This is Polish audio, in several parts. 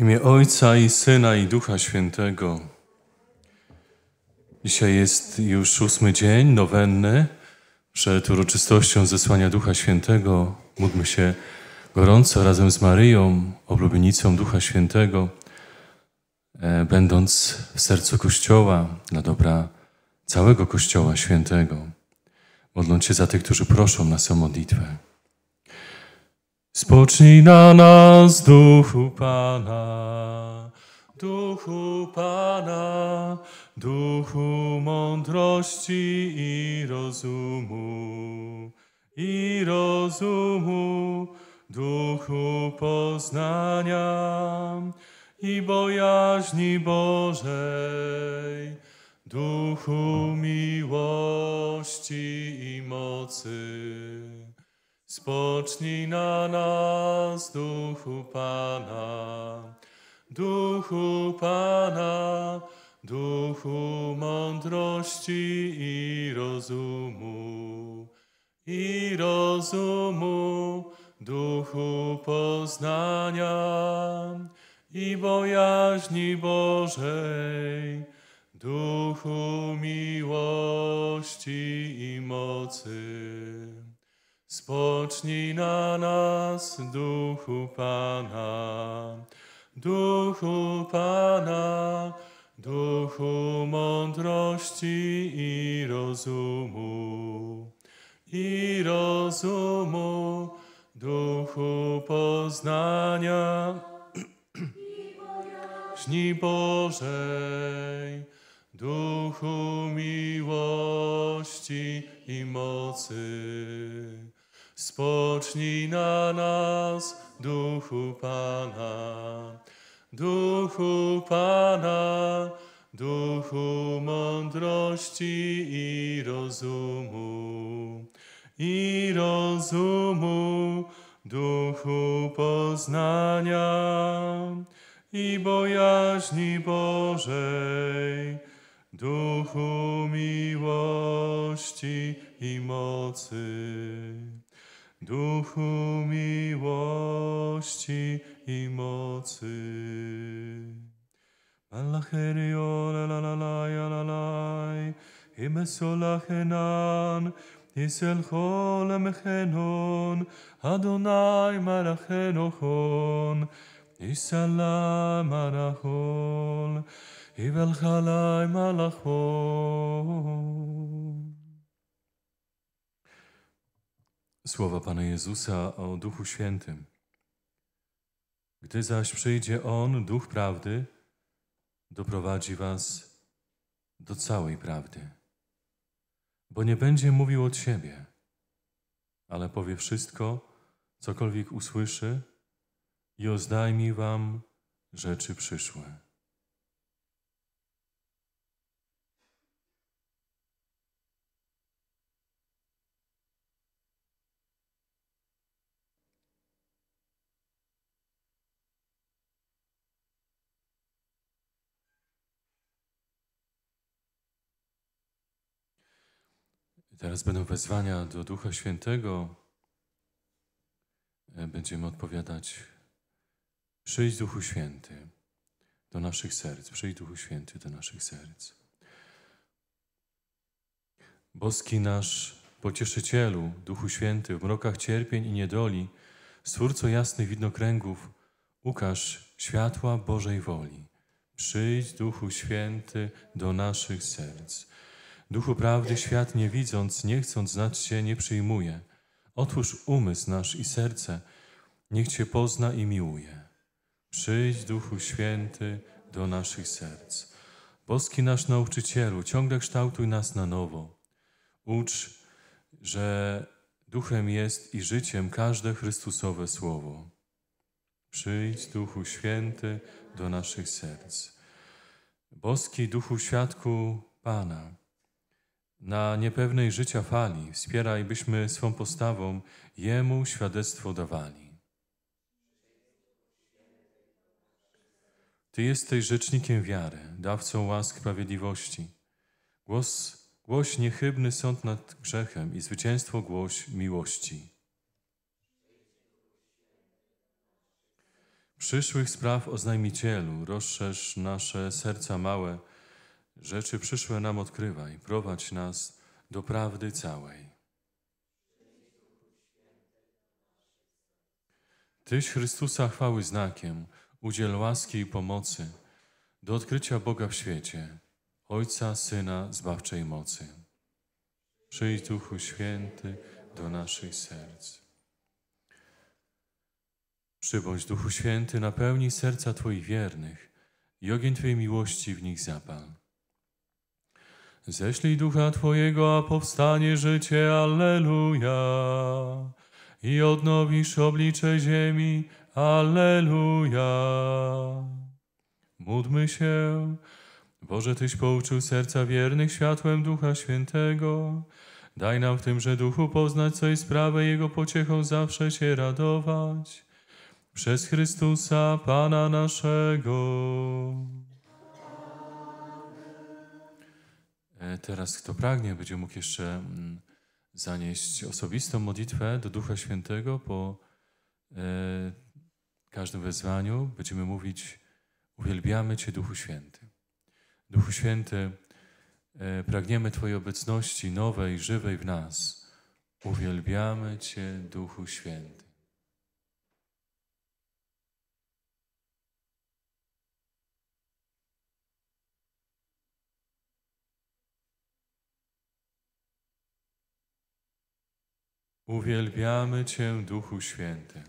Imię Ojca i Syna i Ducha Świętego. Dzisiaj jest już ósmy dzień nowenny. Przed uroczystością zesłania Ducha Świętego módlmy się gorąco razem z Maryją, oblubienicą Ducha Świętego, e, będąc w sercu Kościoła dla dobra całego Kościoła Świętego. Modląc się za tych, którzy proszą nas o modlitwę. Spocznij na nas, duchu Pana, duchu Pana, duchu mądrości i rozumu, i rozumu, duchu poznania i bojaźni Bożej, duchu miłości i mocy. Spocznij na nas, duchu Pana, duchu Pana, duchu mądrości i rozumu, i rozumu, duchu poznania i bojaźni Bożej, duchu miłości i mocy. Spocznij na nas, duchu Pana, duchu Pana, duchu mądrości i rozumu, i rozumu, duchu poznania, Żni Bożej, duchu miłości i mocy. Spocznij na nas, duchu Pana, duchu Pana, duchu mądrości i rozumu, i rozumu, duchu poznania. I bojaźni Bożej, duchu miłości i mocy. Duchu miłości i mocy. Malacherio la la la la ya la la i mesolachenan chol mechenon Adonai marachenochon Yisalai marachol Yivelchalai malachon Słowa Pana Jezusa o Duchu Świętym. Gdy zaś przyjdzie On, Duch Prawdy, doprowadzi was do całej prawdy. Bo nie będzie mówił od siebie, ale powie wszystko, cokolwiek usłyszy i oznajmi wam rzeczy przyszłe. Teraz będą wezwania do Ducha Świętego. E, będziemy odpowiadać: Przyjdź Duchu Święty do naszych serc. Przyjdź Duchu Święty do naszych serc. Boski nasz pocieszycielu, Duchu Święty, w mrokach cierpień i niedoli, Stwórco jasnych widnokręgów, ukaż światła Bożej woli. Przyjdź Duchu Święty do naszych serc. Duchu prawdy świat nie widząc, nie chcąc znać Cię, nie przyjmuje. Otwórz umysł nasz i serce, niech Cię pozna i miłuje. Przyjdź, Duchu Święty, do naszych serc. Boski nasz nauczycielu, ciągle kształtuj nas na nowo. Ucz, że duchem jest i życiem każde Chrystusowe słowo. Przyjdź, Duchu Święty, do naszych serc. Boski Duchu Świadku Pana, na niepewnej życia fali wspieraj, byśmy swą postawą Jemu świadectwo dawali. Ty jesteś rzecznikiem wiary, dawcą łask sprawiedliwości. Głos, głoś niechybny sąd nad grzechem i zwycięstwo głoś miłości. Przyszłych spraw oznajmicielu, rozszerz nasze serca małe, rzeczy przyszłe nam odkrywaj, prowadź nas do prawdy całej. Tyś Chrystusa chwały znakiem, udziel łaski i pomocy do odkrycia Boga w świecie, Ojca, Syna, zbawczej mocy. Przyjdź Duchu Święty do naszych serc. Przybądź Duchu Święty, napełnij serca Twoich wiernych i ogień Twojej miłości w nich zapal. Ześlij Ducha Twojego, a powstanie życie, Alleluja. I odnowisz oblicze ziemi, Alleluja. Módlmy się. Boże, Tyś pouczył serca wiernych światłem Ducha Świętego. Daj nam w tymże duchu poznać, co jest Jego pociechą zawsze się radować. Przez Chrystusa, Pana naszego. Teraz, kto pragnie, będzie mógł jeszcze mm, zanieść osobistą modlitwę do Ducha Świętego po e, każdym wezwaniu. Będziemy mówić: Uwielbiamy Cię, Duchu Święty. Duchu Święty, e, pragniemy Twojej obecności nowej, żywej w nas. Uwielbiamy Cię, Duchu Święty. Uwielbiamy Cię, Duchu Święty.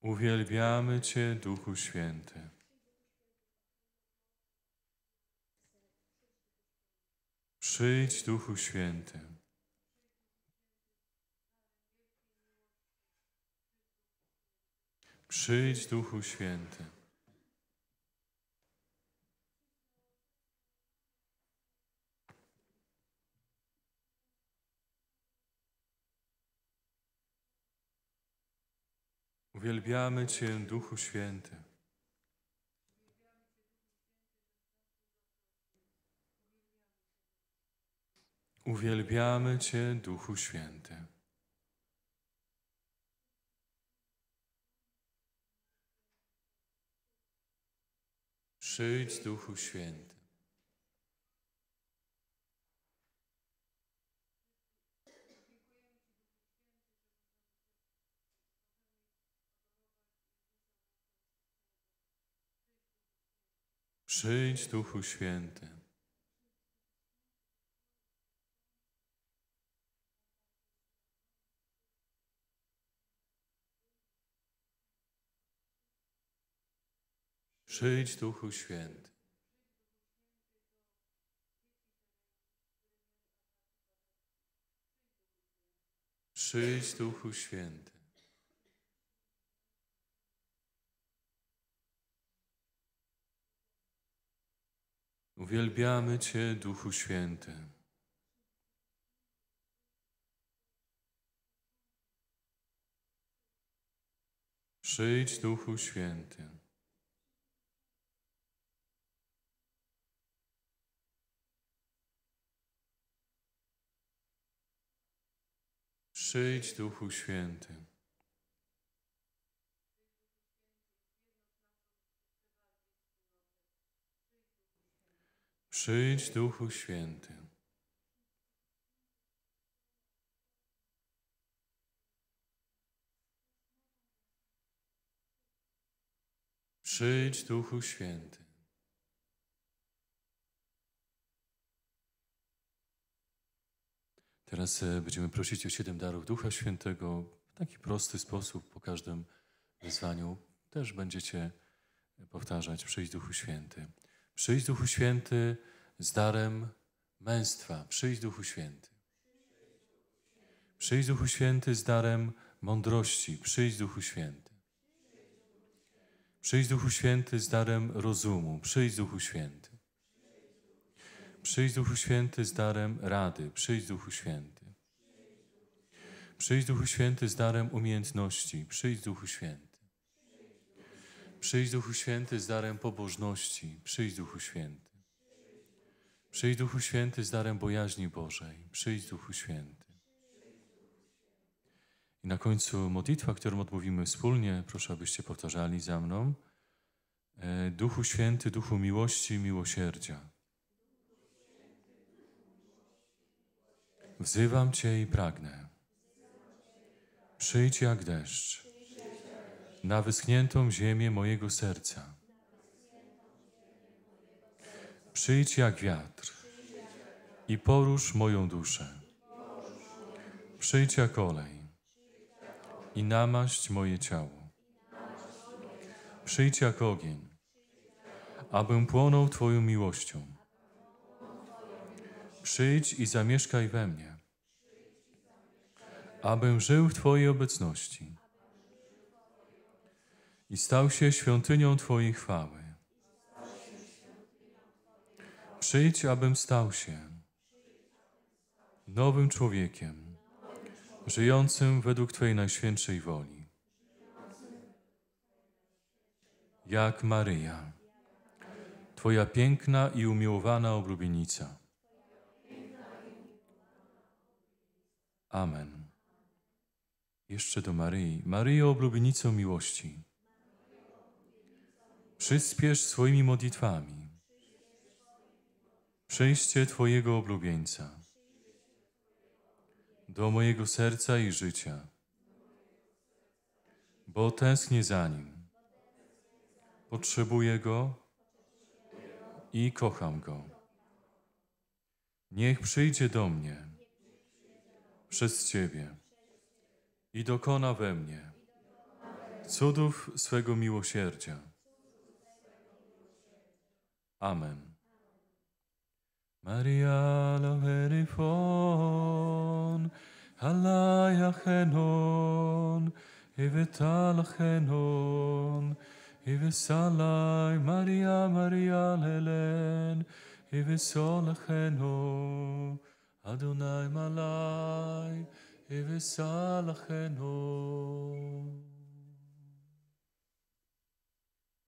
Uwielbiamy Cię, Duchu Święty. Przyjdź, Duchu Święty. Przyjdź, Duchu Święty. Uwielbiamy Cię, Duchu Święty. Uwielbiamy Cię, Duchu Święty. Przyjdź, Duchu Święty. Przyjdź, Duchu Święty. Przyjdź, Duchu Święty. Przyjdź, Duchu Święty. Uwielbiamy Cię, Duchu Święty. Przyjdź, Duchu Święty. Przyjdź, Duchu Święty. Przyjdź, Duchu Święty. Przyjdź, Duchu Święty. Teraz e, będziemy prosić o siedem darów Ducha Świętego w taki prosty sposób po każdym wyzwaniu. Też będziecie powtarzać: Przyjdź, Duchu Święty. Przyjdź, Duchu Święty, z darem męstwa. Przyjdź, Duchu Święty. Przyjdź, Duchu Święty, z darem mądrości. Przyjdź, Duchu Święty. Przyjdź, Duchu Święty, z darem rozumu. Przyjdź, Duchu Święty. Przyjdź, Duchu Święty, z darem rady. Przyjdź, Duchu Święty. Przyjdź, Duchu Święty, z darem umiejętności. Przyjdź, Duchu Święty. Przyjdź, Duchu Święty, z darem pobożności. Przyjdź, Duchu Święty. Przyjdź Duchu Święty z darem bojaźni Bożej. Przyjdź Duchu Święty. I na końcu modlitwa, którą odmówimy wspólnie, proszę abyście powtarzali za mną. E, Duchu Święty, Duchu miłości miłosierdzia. Wzywam Cię i pragnę. Przyjdź jak deszcz na wyschniętą ziemię mojego serca. Przyjdź jak wiatr i porusz moją duszę. Przyjdź jak olej i namaść moje ciało. Przyjdź jak ogień, abym płonął Twoją miłością. Przyjdź i zamieszkaj we mnie, abym żył w Twojej obecności i stał się świątynią Twojej chwały. Przyjdź, abym stał się nowym człowiekiem, żyjącym według Twojej najświętszej woli. Jak Maryja, Twoja piękna i umiłowana oblubienica. Amen. Jeszcze do Maryi. Maryjo, oblubienico miłości. Przyspiesz swoimi modlitwami. Przyjście Twojego oblubieńca do mojego serca i życia, bo tęsknię za Nim. Potrzebuję Go i kocham Go. Niech przyjdzie do mnie przez Ciebie i dokona we mnie cudów swego miłosierdzia. Amen. Maria la verifon, halaya chenon, ivetal chenon, ivesalai Maria Maria lelen, ivesol chenon, Adonai malai, ivesal chenon.